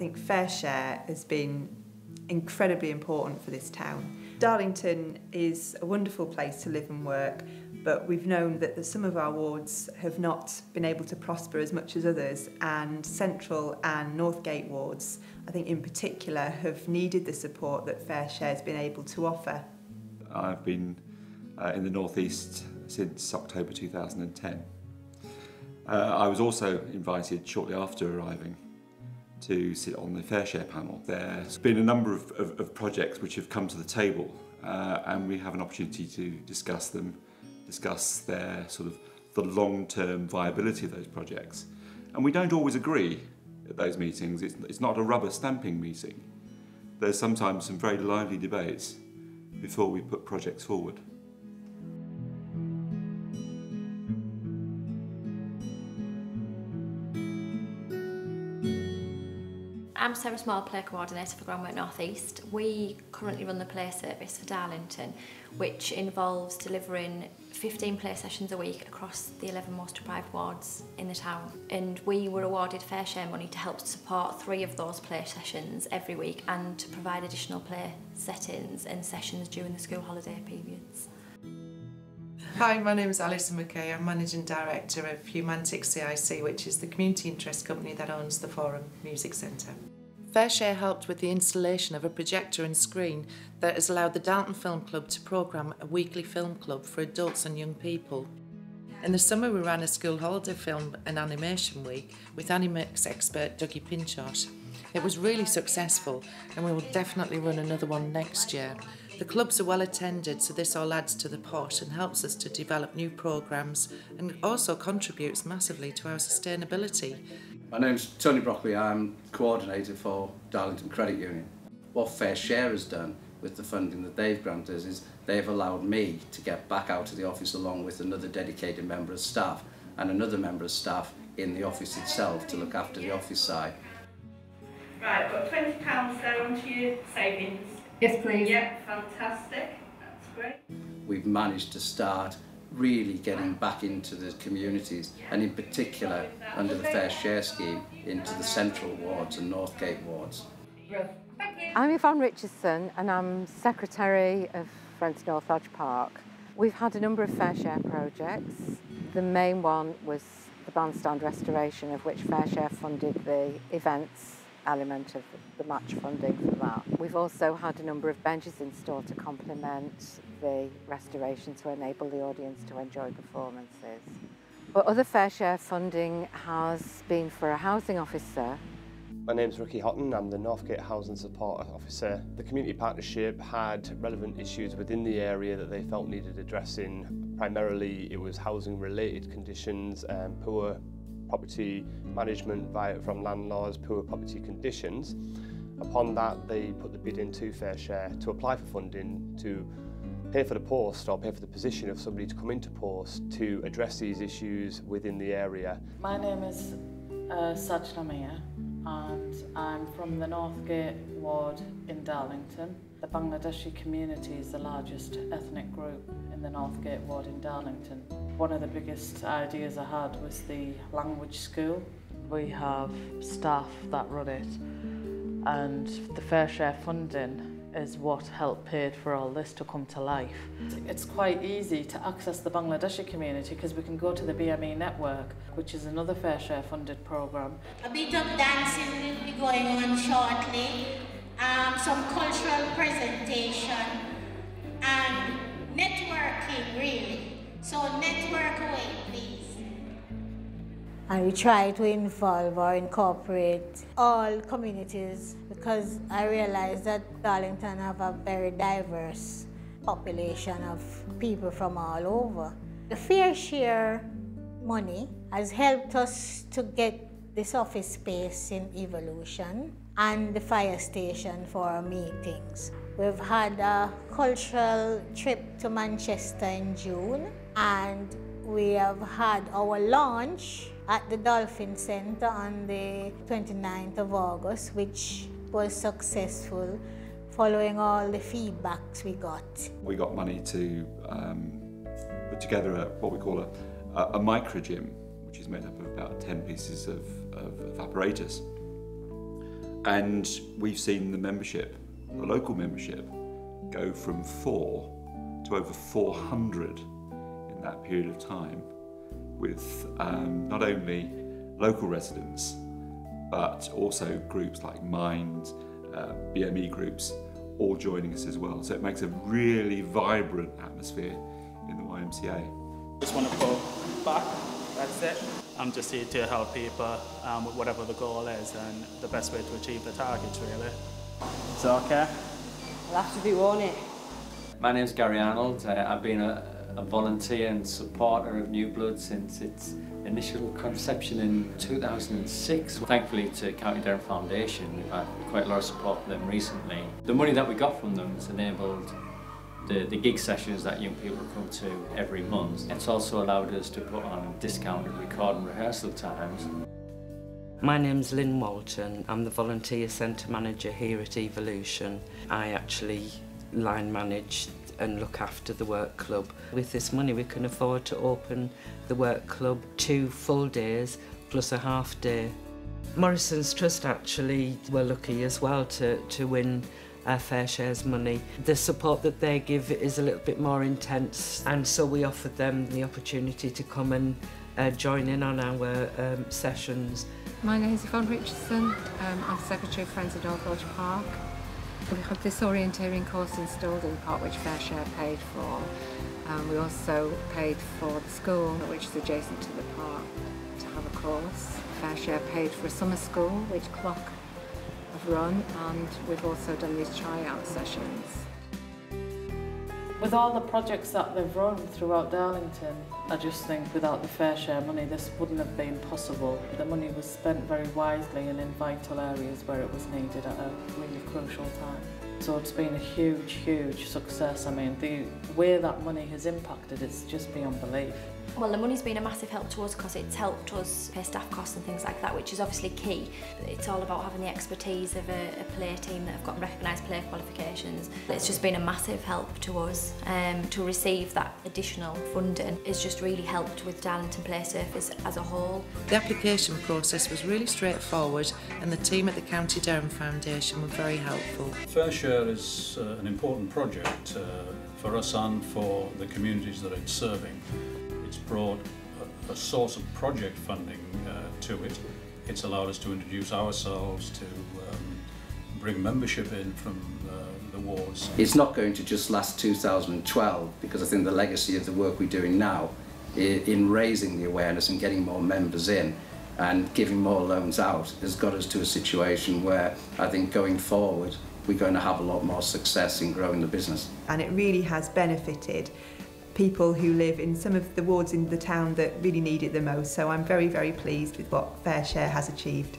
think Fair Share has been incredibly important for this town. Darlington is a wonderful place to live and work, but we've known that some of our wards have not been able to prosper as much as others, and Central and Northgate wards, I think in particular, have needed the support that Fair Share has been able to offer. I've been uh, in the Northeast since October 2010. Uh, I was also invited shortly after arriving to sit on the Fair Share panel. There's been a number of, of, of projects which have come to the table uh, and we have an opportunity to discuss them, discuss their sort of the long-term viability of those projects. And we don't always agree at those meetings. It's, it's not a rubber stamping meeting. There's sometimes some very lively debates before we put projects forward. I'm Sarah Small, Player Coordinator for Granwick North East. We currently run the play service for Darlington, which involves delivering 15 play sessions a week across the 11 most deprived wards in the town. And we were awarded fair share money to help support three of those play sessions every week and to provide additional play settings and sessions during the school holiday periods. Hi, my name is Alison McKay. I'm Managing Director of Humantics CIC, which is the community interest company that owns the Forum Music Centre. Fairshare helped with the installation of a projector and screen that has allowed the Dalton Film Club to programme a weekly film club for adults and young people. In the summer, we ran a school holiday film and animation week with Animix expert Dougie Pinchot. It was really successful, and we will definitely run another one next year. The clubs are well attended, so this all adds to the pot and helps us to develop new programmes and also contributes massively to our sustainability. My name's Tony Brockley, I'm coordinator for Darlington Credit Union. What Fair Share has done with the funding that they've granted us is they've allowed me to get back out of the office along with another dedicated member of staff and another member of staff in the office itself to look after the office side. Right, I've got £20 there onto your savings. Yes, please. Yep, fantastic. That's great. We've managed to start really getting back into the communities and in particular under the Fair Share scheme into the central wards and Northgate wards. I'm Yvonne Richardson and I'm Secretary of Friends North Lodge Park. We've had a number of Fair Share projects. The main one was the bandstand restoration of which Fair Share funded the events element of the match funding for that. We've also had a number of benches installed to complement the restoration to enable the audience to enjoy performances. But other fair share funding has been for a housing officer. My name's Ricky Houghton, I'm the Northgate Housing Support Officer. The community partnership had relevant issues within the area that they felt needed addressing. Primarily it was housing related conditions, and poor property management via, from landlords, poor property conditions. Upon that, they put the bid into Fair Share to apply for funding to pay for the post or pay for the position of somebody to come into post to address these issues within the area. My name is uh, Sajna Mia and I'm from the Northgate ward in Darlington. The Bangladeshi community is the largest ethnic group in the Northgate ward in Darlington. One of the biggest ideas I had was the language school. We have staff that run it and the fair share funding is what helped paid for all this to come to life. It's quite easy to access the Bangladeshi community because we can go to the BME network, which is another fair share funded program. A bit of dancing will be going on shortly, um, some cultural presentation and really. So network away please. And we try to involve or incorporate all communities because I realize that Darlington have a very diverse population of people from all over. The fair share money has helped us to get this office space in evolution and the fire station for meetings. We've had a cultural trip to Manchester in June and we have had our launch at the Dolphin Centre on the 29th of August, which was successful following all the feedbacks we got. We got money to um, put together a, what we call a, a, a micro gym, which is made up of about 10 pieces of, of, of apparatus. And we've seen the membership, the local membership, go from four to over 400 in that period of time, with um, not only local residents, but also groups like Mind, uh, BME groups, all joining us as well. So it makes a really vibrant atmosphere in the YMCA. Just want to put back, that's it. I'm just here to help people um, with whatever the goal is and the best way to achieve the targets really. Is that okay? I'll have to be, won't it? My name's Gary Arnold. Uh, I've been a, a volunteer and supporter of New Blood since its initial conception in 2006. Thankfully to County Durham Foundation, we've had quite a lot of support from them recently. The money that we got from them has enabled the, the gig sessions that young people come to every month. It's also allowed us to put on discounted record and rehearsal times. My name's Lynn Walton. I'm the volunteer centre manager here at Evolution. I actually line manage and look after the work club. With this money we can afford to open the work club two full days plus a half day. Morrison's Trust actually were lucky as well to, to win our fair shares money. The support that they give is a little bit more intense and so we offered them the opportunity to come and uh, join in on our um, sessions. My name is Yvonne Richardson. Um, I'm Secretary of Friends of North Lodge Park. We have this orienteering course installed in the park which Fair Share paid for. Um, we also paid for the school which is adjacent to the park to have a course. Fair Share paid for a summer school which Clock have run and we've also done these tryout sessions. With all the projects that they've run throughout Darlington, I just think without the fair share money this wouldn't have been possible. The money was spent very wisely and in vital areas where it was needed at a really crucial time. So it's been a huge, huge success. I mean, the way that money has impacted, it's just beyond belief. Well, the money's been a massive help to us because it's helped us pay staff costs and things like that, which is obviously key. It's all about having the expertise of a, a play team that have got recognised player qualifications. It's just been a massive help to us. Um, to receive that additional funding It's just really helped with Darlington Play Surface as a whole. The application process was really straightforward and the team at the County Durham Foundation were very helpful. Fair Share is uh, an important project uh, for us and for the communities that it's serving. It's brought a, a source of project funding uh, to it. It's allowed us to introduce ourselves, to um, bring membership in from uh, the wards. It's not going to just last 2012 because I think the legacy of the work we're doing now in raising the awareness and getting more members in and giving more loans out has got us to a situation where I think going forward we're going to have a lot more success in growing the business. And it really has benefited people who live in some of the wards in the town that really need it the most. So I'm very, very pleased with what Fair Share has achieved.